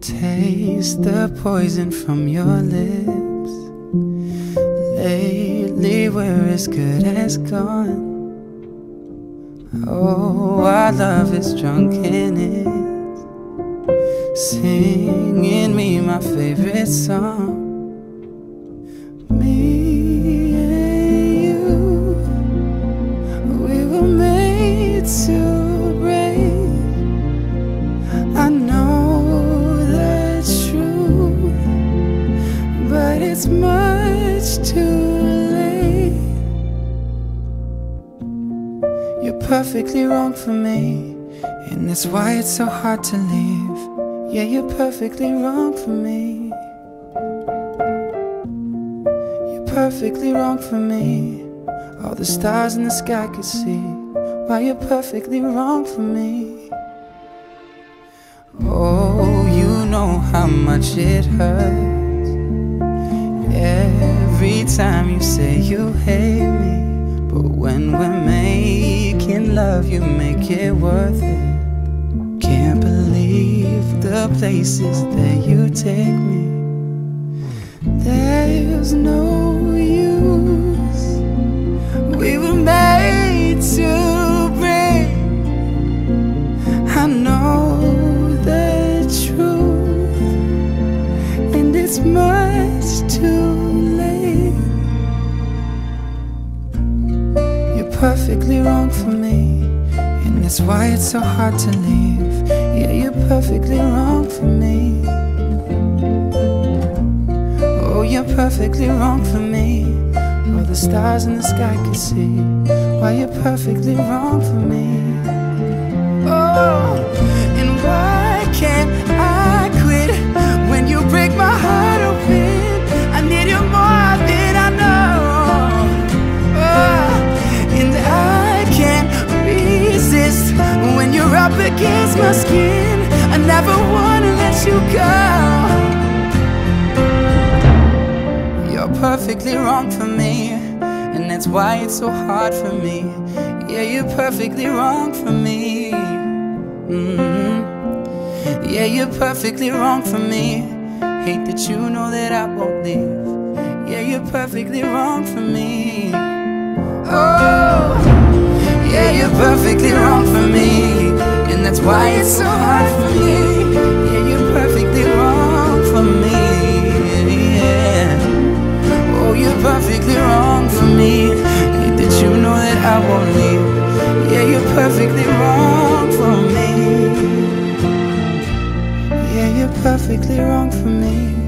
Taste the poison from your lips. Lately, we're as good as gone. Oh, our love is drunk in it. Singing me my favorite song. It's much too late. You're perfectly wrong for me, and that's why it's so hard to leave. Yeah, you're perfectly wrong for me. You're perfectly wrong for me. All the stars in the sky could see why you're perfectly wrong for me. Oh, you know how much it hurts every time you say you hate me. But when we're making love, you make it worth it. Can't believe the places that you take me. There's no use. We were made to break. I know the truth, and it's much perfectly wrong for me, and that's why it's so hard to leave. Yeah, you're perfectly wrong for me. Oh, you're perfectly wrong for me. All the stars in the sky can see why you're perfectly wrong for me. Oh, and why can't you go. You're perfectly wrong for me, and that's why it's so hard for me. Yeah, you're perfectly wrong for me. Mhm. Yeah, you're perfectly wrong for me. Hate that you know that I won't leave. Yeah, you're perfectly wrong for me. Oh, yeah, you're perfectly wrong for me. And that's why it's so hard for me. Won't leave. Yeah, you're perfectly wrong for me. Yeah, you're perfectly wrong for me.